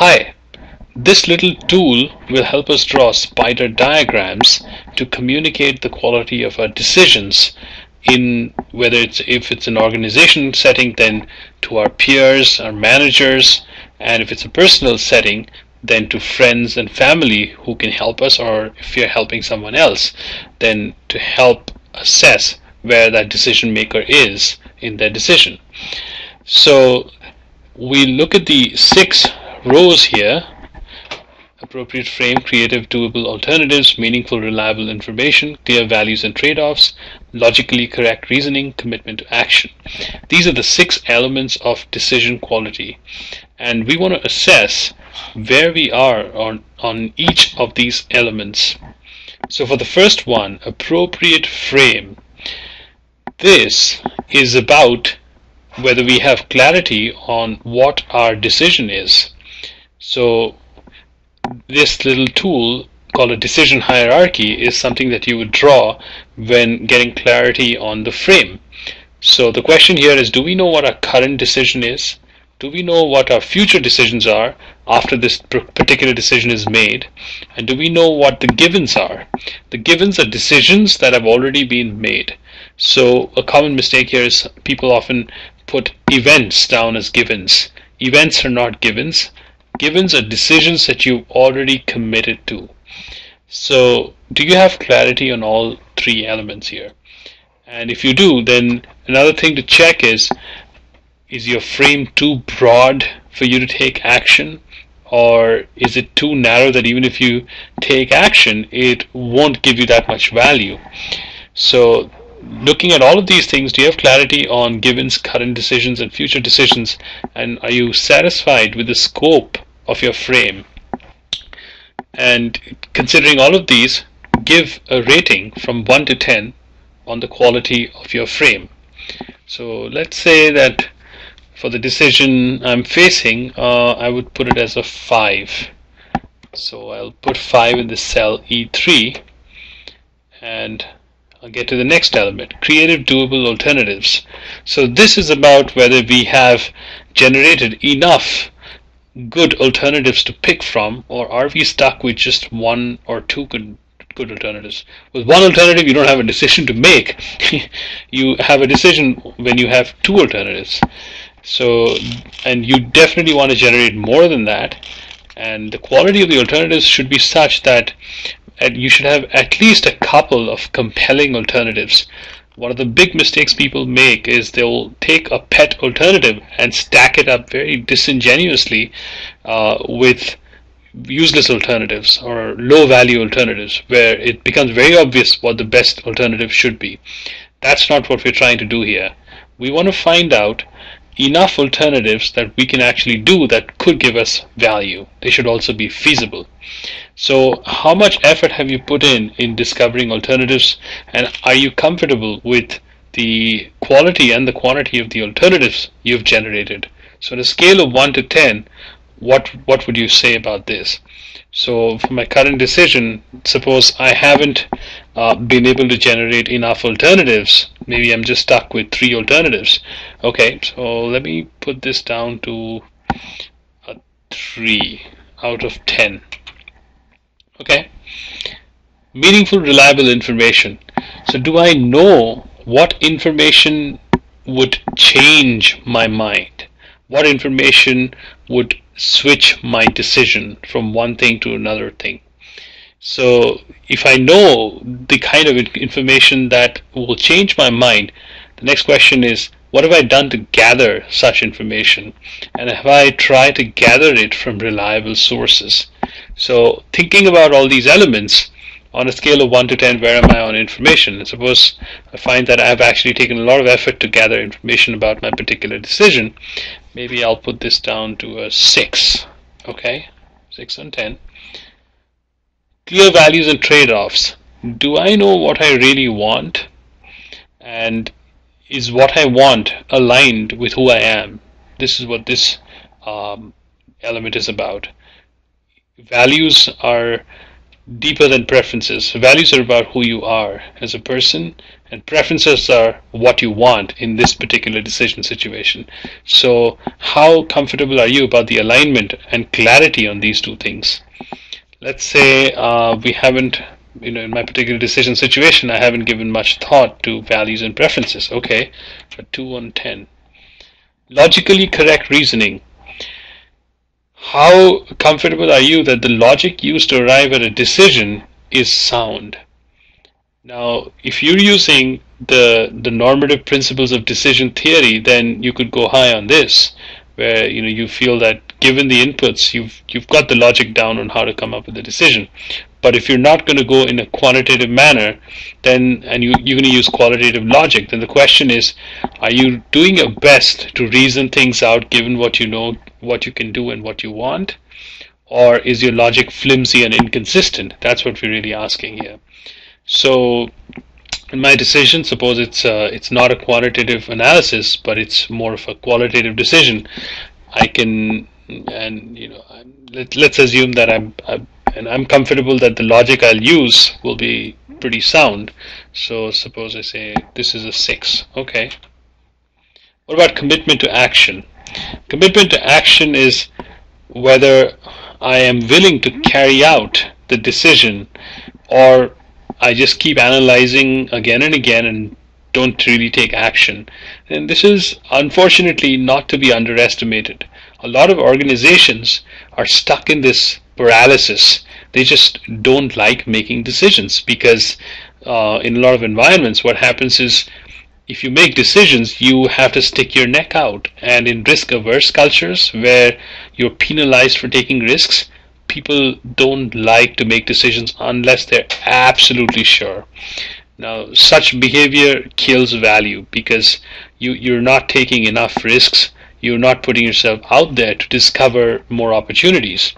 Hi, this little tool will help us draw spider diagrams to communicate the quality of our decisions in whether it's if it's an organization setting then to our peers, our managers, and if it's a personal setting then to friends and family who can help us or if you're helping someone else then to help assess where that decision maker is in their decision. So we look at the six rows here appropriate frame, creative, doable alternatives, meaningful, reliable information, clear values and trade-offs, logically correct reasoning, commitment to action. These are the six elements of decision quality. And we want to assess where we are on, on each of these elements. So for the first one, appropriate frame, this is about whether we have clarity on what our decision is. So this little tool called a decision hierarchy is something that you would draw when getting clarity on the frame. So the question here is do we know what our current decision is? Do we know what our future decisions are after this particular decision is made? And do we know what the givens are? The givens are decisions that have already been made. So a common mistake here is people often put events down as givens. Events are not givens. Givens are decisions that you've already committed to. So do you have clarity on all three elements here? And if you do, then another thing to check is, is your frame too broad for you to take action? Or is it too narrow that even if you take action, it won't give you that much value? So looking at all of these things, do you have clarity on givens, current decisions, and future decisions? And are you satisfied with the scope of your frame? And considering all of these, give a rating from 1 to 10 on the quality of your frame. So let's say that for the decision I'm facing, uh, I would put it as a 5. So I'll put 5 in the cell E3 and I'll get to the next element, creative doable alternatives. So this is about whether we have generated enough good alternatives to pick from or are we stuck with just one or two good good alternatives? With one alternative you don't have a decision to make. You have a decision when you have two alternatives. So and you definitely want to generate more than that. And the quality of the alternatives should be such that you should have at least a couple of compelling alternatives. One of the big mistakes people make is they'll take a pet alternative and stack it up very disingenuously uh, with useless alternatives or low value alternatives where it becomes very obvious what the best alternative should be. That's not what we're trying to do here. We want to find out enough alternatives that we can actually do that could give us value. They should also be feasible. So how much effort have you put in in discovering alternatives and are you comfortable with the quality and the quantity of the alternatives you've generated? So on a scale of 1 to 10, what what would you say about this? So for my current decision, suppose I haven't uh, been able to generate enough alternatives. Maybe I'm just stuck with three alternatives. Okay, so let me put this down to a 3 out of 10. Okay, meaningful, reliable information. So do I know what information would change my mind? What information would switch my decision from one thing to another thing. So if I know the kind of information that will change my mind, the next question is what have I done to gather such information? And have I tried to gather it from reliable sources? So thinking about all these elements on a scale of 1 to 10, where am I on information? And suppose I find that I've actually taken a lot of effort to gather information about my particular decision, maybe I'll put this down to a 6 okay 6 on 10 clear values and trade-offs. Do I know what I really want? And is what I want aligned with who I am? This is what this um, element is about. Values are deeper than preferences. Values are about who you are as a person and preferences are what you want in this particular decision situation. So, how comfortable are you about the alignment and clarity on these two things? Let's say uh, we haven't, you know, in my particular decision situation, I haven't given much thought to values and preferences. Okay, but 2 on 10. Logically correct reasoning. How comfortable are you that the logic used to arrive at a decision is sound? Now, if you're using the the normative principles of decision theory, then you could go high on this, where you know you feel that given the inputs, you've you've got the logic down on how to come up with a decision. But if you're not going to go in a quantitative manner, then and you, you're going to use qualitative logic, then the question is, are you doing your best to reason things out given what you know, what you can do, and what you want? Or is your logic flimsy and inconsistent? That's what we're really asking here. So in my decision, suppose it's uh, it's not a quantitative analysis, but it's more of a qualitative decision. I can and you know let, let's assume that I'm, I'm and I'm comfortable that the logic I'll use will be pretty sound. So suppose I say this is a six. Okay. What about commitment to action? Commitment to action is whether I am willing to carry out the decision or I just keep analyzing again and again and don't really take action. And this is unfortunately not to be underestimated. A lot of organizations are stuck in this paralysis. They just don't like making decisions because uh, in a lot of environments, what happens is if you make decisions, you have to stick your neck out. And in risk averse cultures where you're penalized for taking risks, people don't like to make decisions unless they're absolutely sure. Now, such behavior kills value because you, you're not taking enough risks. You're not putting yourself out there to discover more opportunities.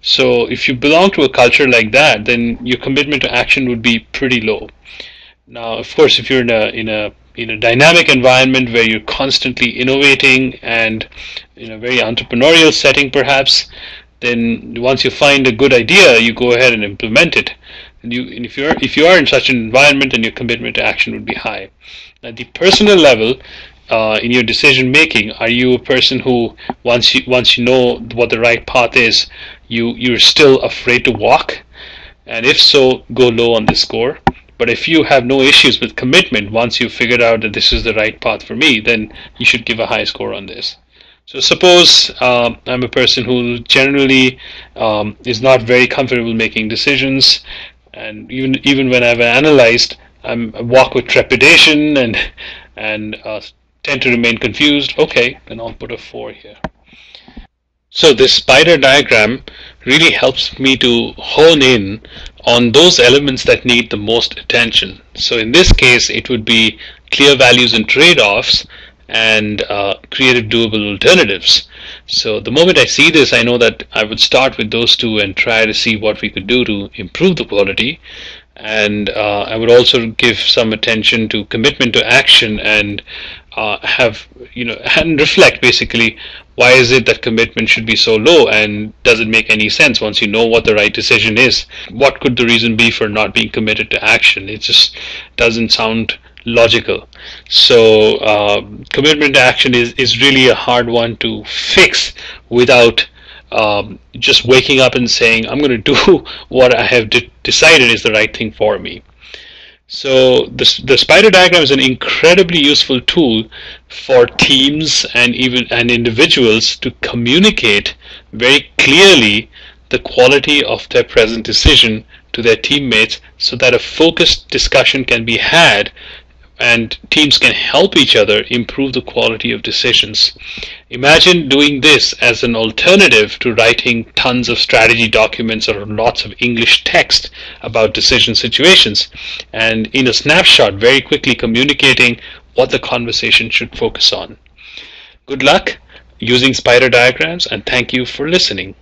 So, if you belong to a culture like that, then your commitment to action would be pretty low. Now, of course, if you're in a in a in a dynamic environment where you're constantly innovating and in a very entrepreneurial setting, perhaps, then once you find a good idea, you go ahead and implement it. And, you, and if you're if you are in such an environment, then your commitment to action would be high. At the personal level, uh, in your decision making, are you a person who once you once you know what the right path is, you you're still afraid to walk? And if so, go low on the score. But if you have no issues with commitment, once you've figured out that this is the right path for me, then you should give a high score on this. So suppose uh, I'm a person who generally um, is not very comfortable making decisions, and even even when I've analyzed, I'm, I walk with trepidation and and uh, tend to remain confused. Okay, then I'll put a four here. So this spider diagram really helps me to hone in on those elements that need the most attention. So in this case, it would be clear values and trade-offs and uh, creative doable alternatives. So the moment I see this, I know that I would start with those two and try to see what we could do to improve the quality. And uh, I would also give some attention to commitment to action and uh, have, you know, and reflect basically why is it that commitment should be so low and does it make any sense once you know what the right decision is? What could the reason be for not being committed to action? It just doesn't sound logical. So uh, commitment to action is, is really a hard one to fix without um, just waking up and saying, I'm going to do what I have de decided is the right thing for me. So the, the spider diagram is an incredibly useful tool for teams and even and individuals to communicate very clearly the quality of their present decision to their teammates so that a focused discussion can be had and teams can help each other improve the quality of decisions. Imagine doing this as an alternative to writing tons of strategy documents or lots of English text about decision situations and in a snapshot very quickly communicating what the conversation should focus on. Good luck using spider diagrams and thank you for listening.